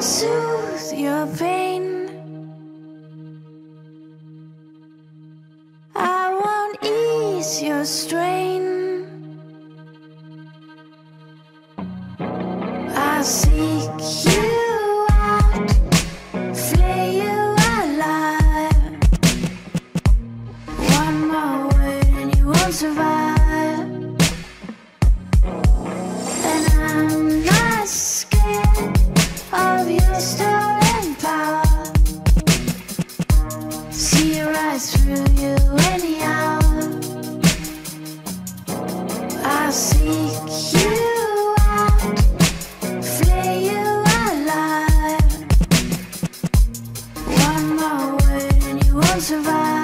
Soothe your pain. I won't ease your strain. I seek you out, flay you alive. One more word and you won't survive. Survive.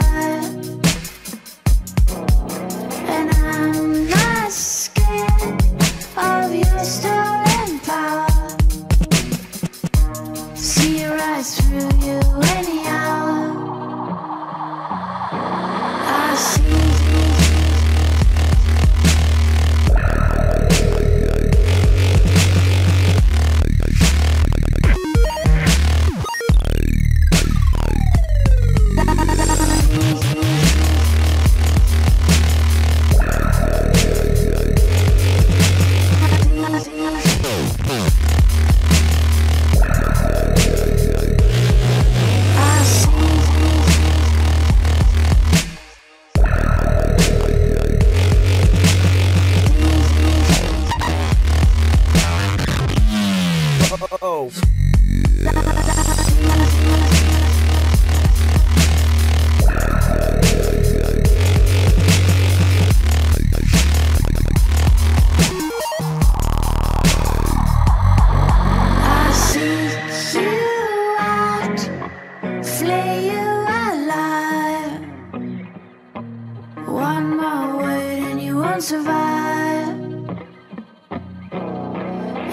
Won't survive.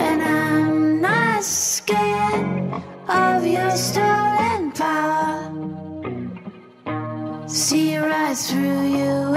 And I'm not scared of your stolen power. See right through you